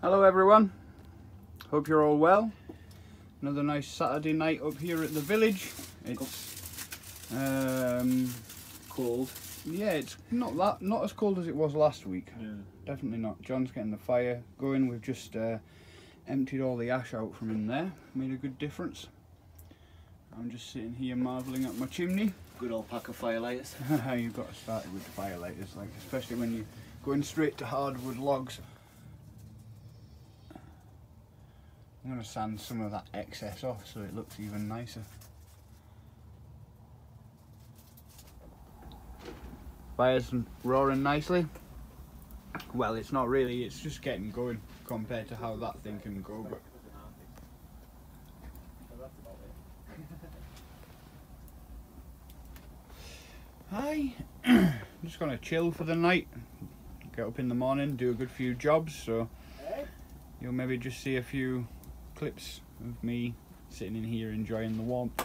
Hello everyone, hope you're all well. Another nice Saturday night up here at the village. It's um, Cold. yeah, it's not that not as cold as it was last week. Yeah. Definitely not. John's getting the fire going. We've just uh, emptied all the ash out from in there. Made a good difference. I'm just sitting here marvelling at my chimney. Good old pack of firelighters. You've got to start with the firelighters, like especially when you're going straight to hardwood logs. I'm going to sand some of that excess off so it looks even nicer. Fire's roaring nicely. Well, it's not really, it's just getting going compared to how that thing can go, but Hi. I'm just gonna chill for the night. Get up in the morning, do a good few jobs, so you'll maybe just see a few clips of me sitting in here enjoying the warmth.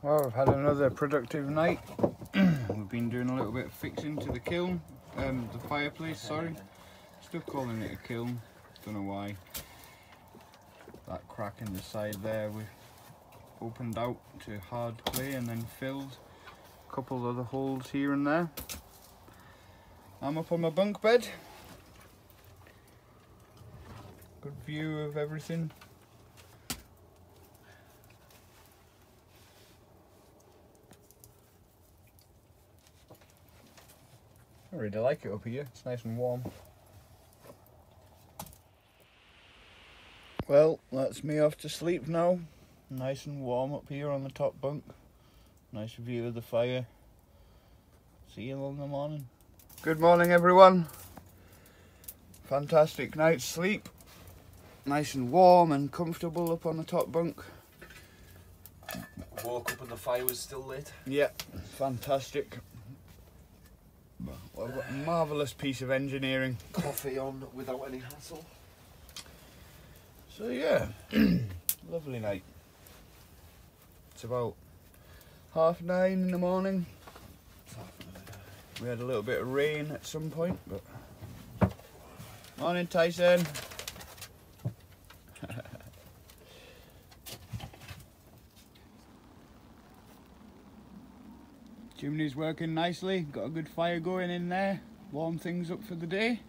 Well, we've had another productive night. We've been doing a little bit of fixing to the kiln, um, the fireplace, sorry. Still calling it a kiln, don't know why. That crack in the side there we opened out to hard clay and then filled a couple of other holes here and there. I'm up on my bunk bed. Good view of everything. I really like it up here. It's nice and warm. Well, that's me off to sleep now. Nice and warm up here on the top bunk. Nice view of the fire. See you all in the morning. Good morning, everyone. Fantastic night's sleep. Nice and warm and comfortable up on the top bunk. Woke up and the fire was still lit. Yeah, fantastic. A marvellous piece of engineering. Coffee on without any hassle. So yeah, lovely night. It's about half nine in the morning. We had a little bit of rain at some point, but morning Tyson. Chimney's working nicely. Got a good fire going in there. Warm things up for the day.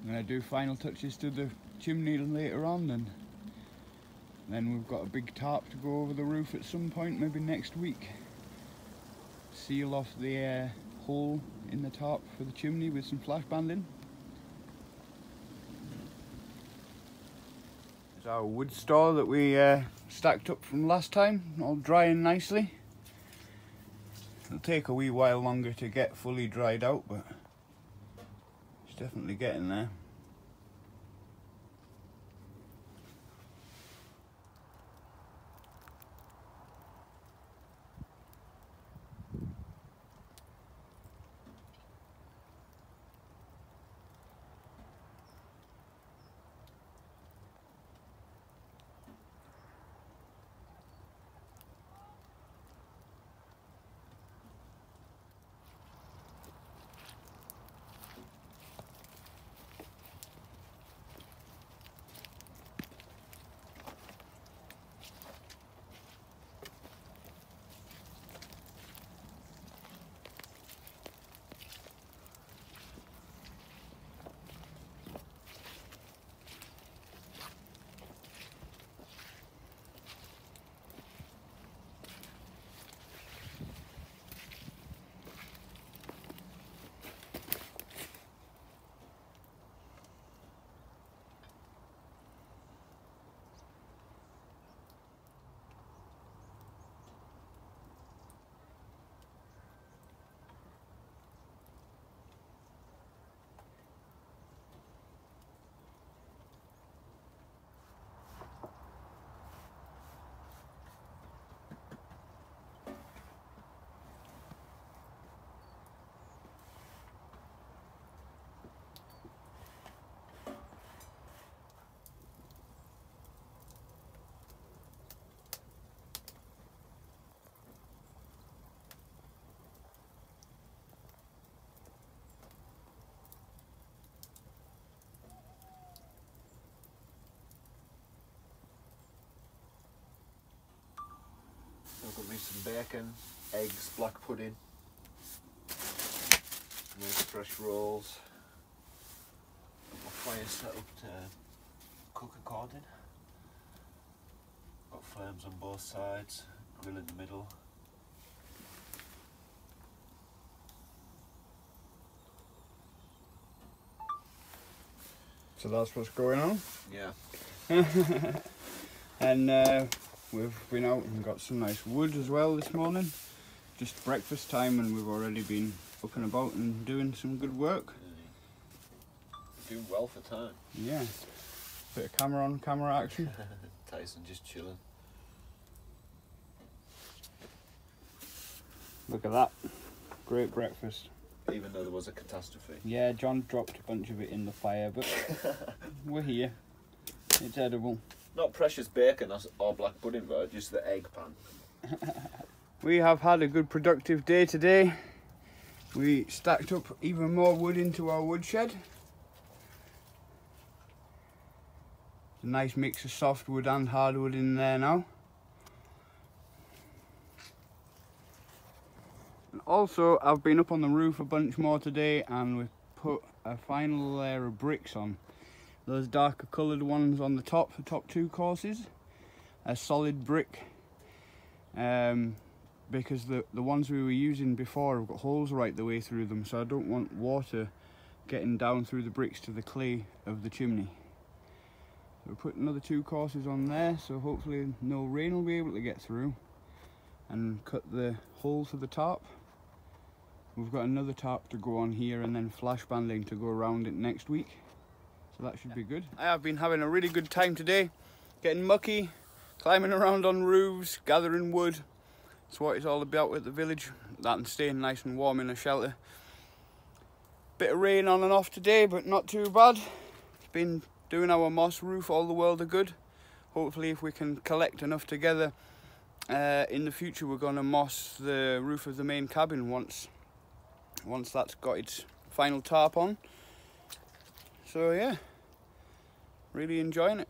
I'm going to do final touches to the chimney later on and then we've got a big tarp to go over the roof at some point, maybe next week. Seal off the uh, hole in the tarp for the chimney with some flash banding. Our wood store that we uh, stacked up from last time, all drying nicely. It'll take a wee while longer to get fully dried out, but it's definitely getting there. Got me some bacon, eggs, black pudding, nice fresh rolls. Got my fire set up to cook according. Got flames on both sides, grill in the middle. So that's what's going on. Yeah. and uh, we've been out and got some nice wood as well this morning. Just breakfast time and we've already been up and about and doing some good work. Doing well for time. Yeah. Bit of camera on, camera action. Tyson just chilling. Look at that. Great breakfast. Even though there was a catastrophe. Yeah, John dropped a bunch of it in the fire, but we're here. It's edible. Not precious bacon or- black pudding, but just the egg pan. We have had a good productive day today. We stacked up even more wood into our woodshed. A nice mix of softwood and hardwood in there now. And also, I've been up on the roof a bunch more today and we've put a final layer of bricks on. Those darker coloured ones on the top, the top two courses. A solid brick. Um, because the, the ones we were using before have got holes right the way through them so I don't want water getting down through the bricks to the clay of the chimney. So we put another two courses on there so hopefully no rain will be able to get through and cut the hole for the tarp. We've got another tarp to go on here and then flash banding to go around it next week. So that should be good. I have been having a really good time today, getting mucky, climbing around on roofs, gathering wood, that's what it's all about at the village. That and staying nice and warm in a shelter. Bit of rain on and off today, but not too bad. It's been doing our moss roof all the world of good. Hopefully, if we can collect enough together, uh, in the future we're going to moss the roof of the main cabin once, once that's got its final tarp on. So yeah, really enjoying it.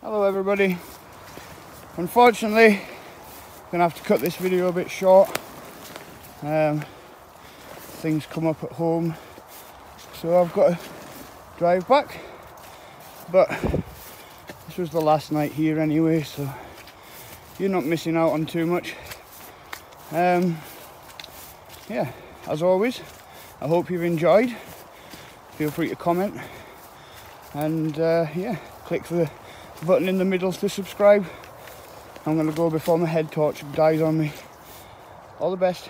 Hello everybody. Unfortunately, I'm gonna have to cut this video a bit short. Um, things come up at home, so I've got to drive back. But this was the last night here anyway, so you're not missing out on too much. Um, yeah, as always, I hope you've enjoyed. Feel free to comment, and uh, yeah, click the button in the middle to subscribe. I'm going to go before my head torch dies on me. All the best.